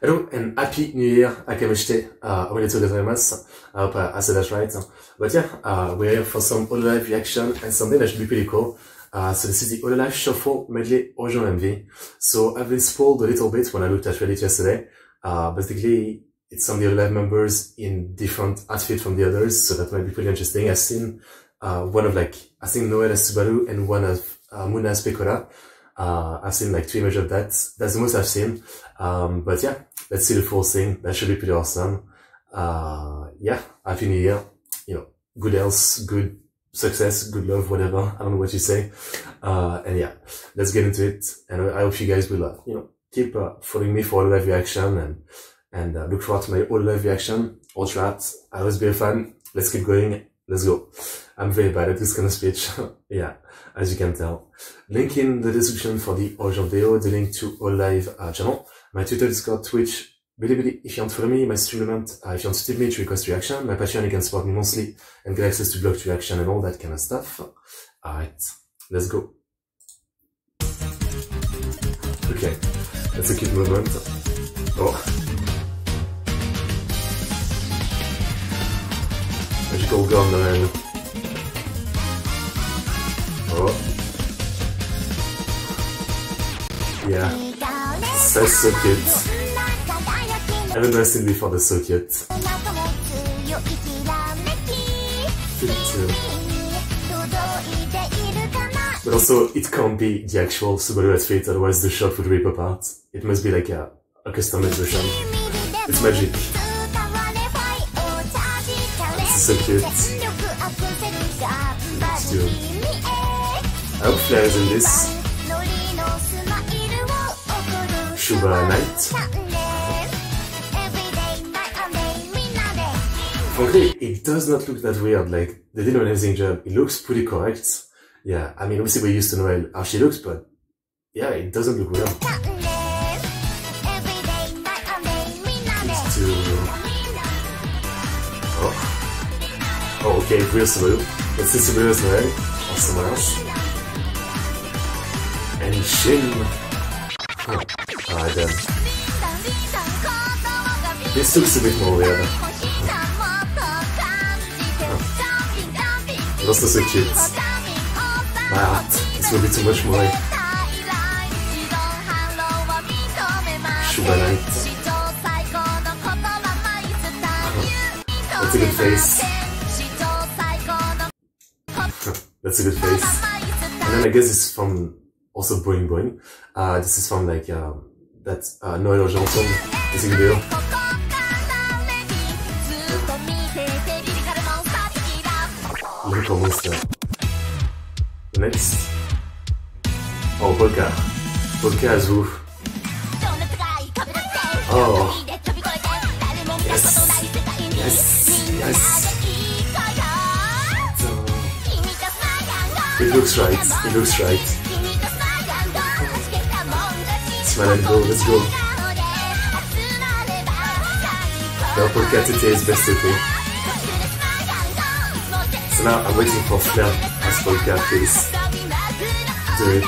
Hello and happy new year, akemashite, uh, omedetou gozaimasu. I hope I, I said that right. But yeah, uh, we're here for some Hololive reaction and something that should be pretty cool. Uh, so this is the Hololive Shuffle Medley Ojo MV. So I've been spoiled a little bit when I looked at Reddit yesterday. Uh, basically, it's some of the Hololive members in different outfits from the others, so that might be pretty interesting. I've seen uh, one of like, I think Noel Subaru and one of uh, Moona's Pekora. Uh, I've seen like two images of that. That's the most I've seen. Um, but yeah, let's see the full thing. That should be pretty awesome. Uh, yeah, happy new year. You know, good health, good success, good love, whatever. I don't know what you say. Uh, and yeah, let's get into it. And I hope you guys will, uh, you know, keep uh, following me for all live reaction and, and uh, look forward to my all live reaction. All chat. I always be a fan. Let's keep going. Let's go. I'm very bad at this kind of speech. yeah, as you can tell. Link in the description for the original video, the link to Hololive uh, channel, my Twitter, Discord, Twitch, Bilibili if you want to follow me, my stream element, uh, if you want to tip me to request reaction, my Patreon, you can support me monthly and get access to blocked reaction and all that kind of stuff. Alright, let's go. Okay, that's a cute moment. Oh. Magical gun, man. Oh. Yeah. So. I haven't never seen before, so cute. But also, it can't be the actual Subaru outfit, otherwise the shot would rip apart. It must be like a, a customized version. It's magic. So cute. I hope Flare in this. Shuba Night. Frankly, it does not look that weird, like, they did an amazing job. It looks pretty correct. Yeah, I mean, obviously we're used to Noel, how she looks, but yeah, it doesn't look weird. Okay, real Subaru. Let's see Subaru as Noel, or someone else. And Shin. Huh. Alright then. This looks a bit more weird. That's so cute. My heart. This will be too much more. Shuba Night. That's a good face. That's a good face. And then I guess it's from also Boing Boing. Uh, this is from like um, that uh, Noël Johnson music video. Lyrical Monster. Next. Oh, Polka. Polka Azul. Oh. Yes. Yes. Yes. It looks right. It looks right. Smile and go. Let's go. Now Polka TT is best TT. So now I'm waiting for Flare as Polka, please. Do it.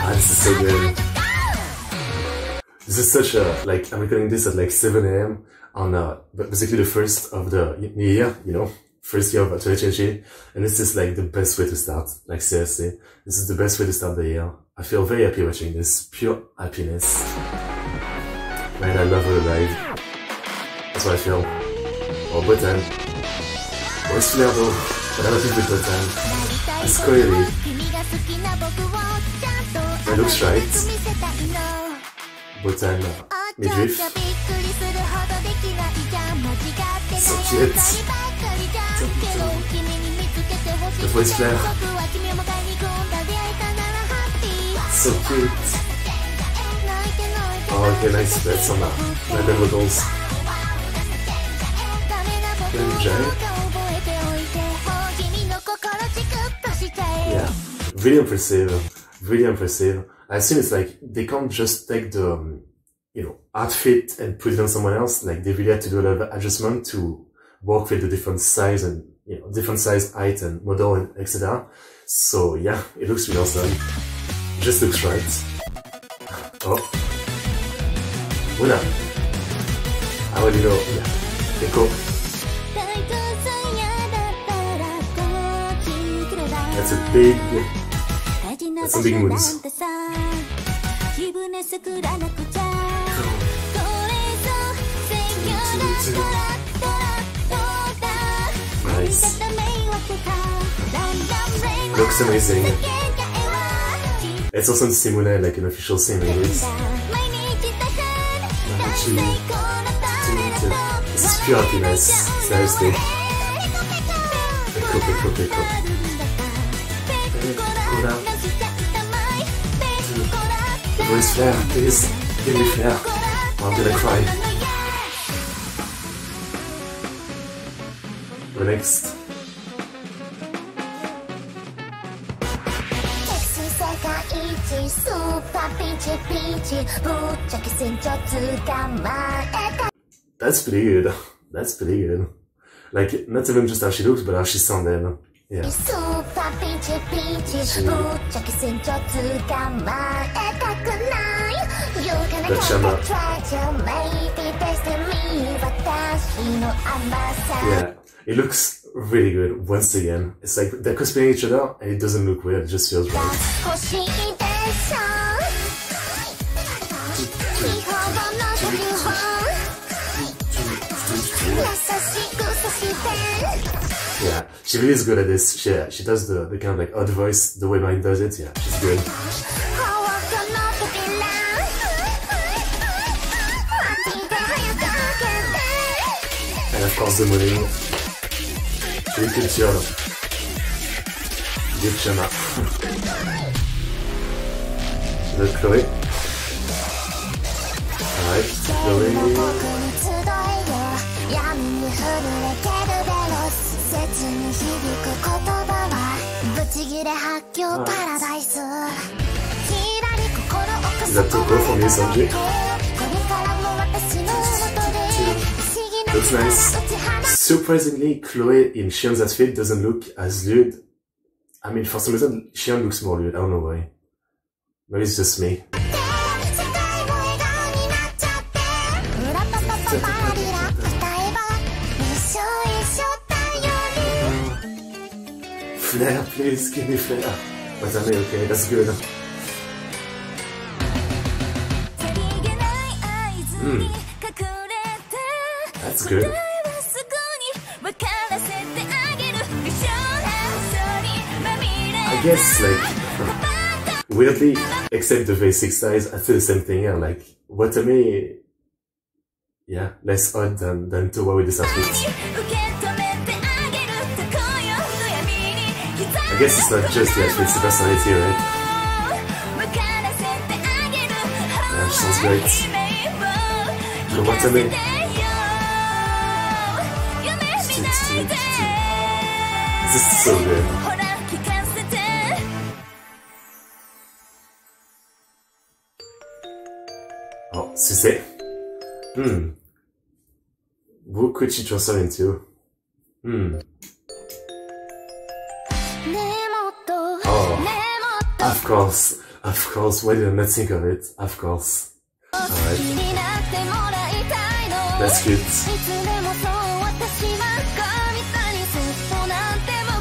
Ah, this is so good. This is such a, like, I'm recording this at like 7 a.m. on, uh, basically the first of the new year, you know, first year of 2020. And this is like the best way to start. Like, seriously, this is the best way to start the year. I feel very happy watching this. Pure happiness. Man, I love her live. That's what I feel. Oh, Botan. Where's Flare though? I don't think with Botan. It's clearly. That looks right. Botan, uh, midriff. So cute. The voice Flare. So cute. Oh, okay, nice bits on that. Landon Wiggles. Yeah, really impressive. Really impressive. I assume it's like they can't just take the, um, you know, outfit and put it on someone else. Like they really had to do a lot of adjustment to work with the different size and you know, different size height and model and etc. So yeah, it looks really awesome. Just looks right. Oh. Una. Know, yeah. Cool. That's a big, that's some big moves. Nice. Looks amazing. It's also to see like an official scene like this. Is pure happiness, seriously. Echo, echo, echo. Where's Flare? Please, give me Flare. I'm gonna cry. Next. That's pretty good. That's pretty good. Like, not even just how she looks, but how she sounded. Yeah. Yeah, it looks really good once again. It's like they're cosplaying each other and it doesn't look weird, it just feels right. Yeah, she really is good at this. She, she does the, the kind of like odd voice, the way mine does it. Yeah, she's good. And of course the moving. Летит Дівчина. Закрили. Давай, закрили. That's a good for me, Sanji. That's nice. Surprisingly, Chloe in Shion's outfit doesn't look as lewd. I mean, for some reason, Shion looks more lewd. I don't know why. Maybe it's just me. Flare, please give me Flare. But I mean, okay, that's good. Hmm. That's good. I guess, like, weirdly, except the basic styles, I feel the same thing. Yeah, like, what to me, yeah, less odd than, than to what we outfit. I guess it's not just the outfit, it's the personality, right? Yeah, sounds great. So what I mean? This is so good. Oh, Suisei. Hmm. Beaucoup de situations into. Hmm. Oh. Of course, of course, why did I not think of it? Of course. Alright. That's cute.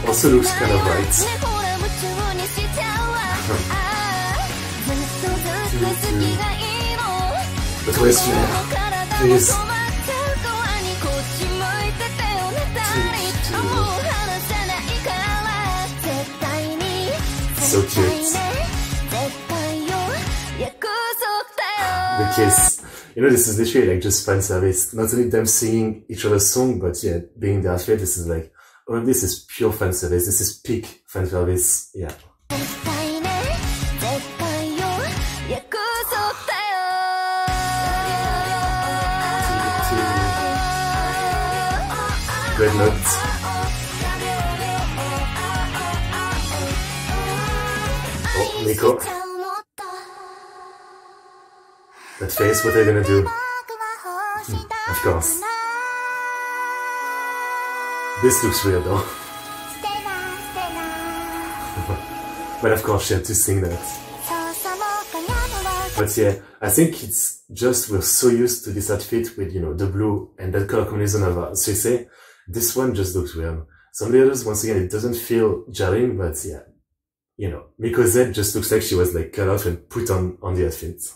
Also looks kind of right. Where's Flare? Please. So cute. The kiss. You know, this is literally like just fan service. Not only them singing each other's song, but yeah, being the outfit, this is like, all of this is pure fan service. This is peak fan service. Yeah. Great notes. Nico. That face, what they're gonna do? Hmm, of course. This looks weird though. but of course she had to sing that. But yeah, I think it's just we're so used to this outfit with, you know, the blue and that color combination of uh, say This one just looks weird. Some of the others, once again, it doesn't feel jarring, but yeah, you know, Miko Z just looks like she was like cut off and put on, on the outfit.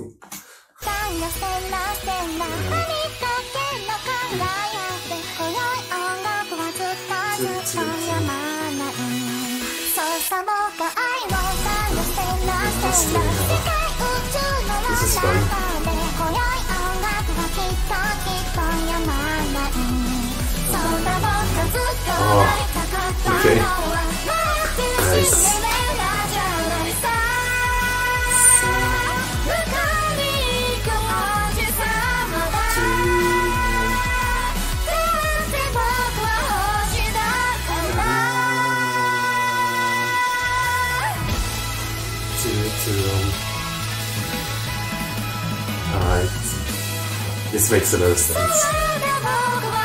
This is fun. Oh, okay. Nice. Alright. This makes a lot of sense.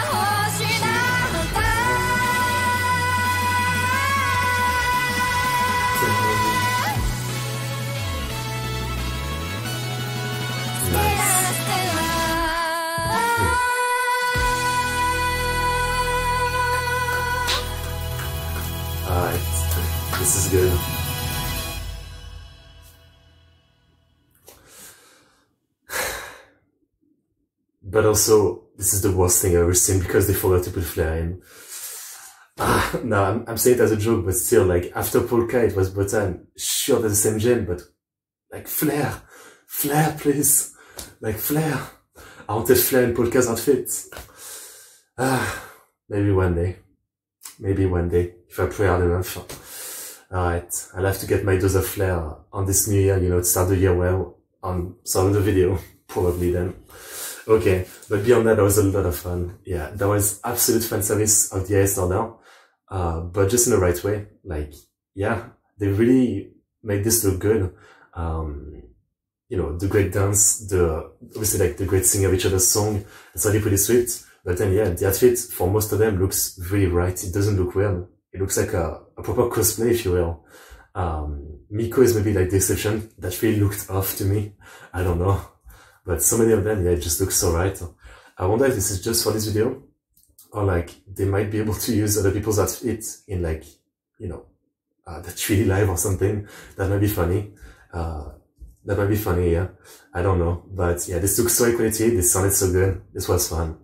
This is good. But also, this is the worst thing I've ever seen because they forgot to put Flare in. Ah, no, I'm, I'm saying it as a joke, but still, like, after Polka, it was Botan. Sure, they're the same gen, but, like, Flare. Flare, please. Like, Flare. I wanted Flare in Polka's outfit. Ah, maybe one day. Maybe one day, if I pray hard enough. Alright, I'll have to get my dose of Flare on this new year, you know, to start the year well on some of the video. Probably then. Okay, but beyond that, that was a lot of fun. Yeah, that was absolute fan service of the order, uh, but just in the right way. Like, yeah, they really made this look good. Um, you know, the great dance, the, obviously like the great singing of each other's song, it's already pretty sweet. But then, yeah, the outfit for most of them looks really right. It doesn't look weird. It looks like a, a proper cosplay, if you will. Um, Miko is maybe like the exception that really looked off to me. I don't know. But so many of them, yeah, it just looks so right. I wonder if this is just for this video or like they might be able to use other people's outfits in like, you know, uh, the 3D live or something. That might be funny. Uh, that might be funny, yeah. I don't know. But yeah, this looks so equality. This sounded so good. This was fun.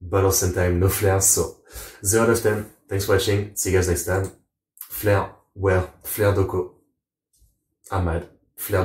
But the same time, no Flare. So 0 out of 10. Thanks for watching. See you guys next time. Flare, where? Flare Doko. I'm mad. Flare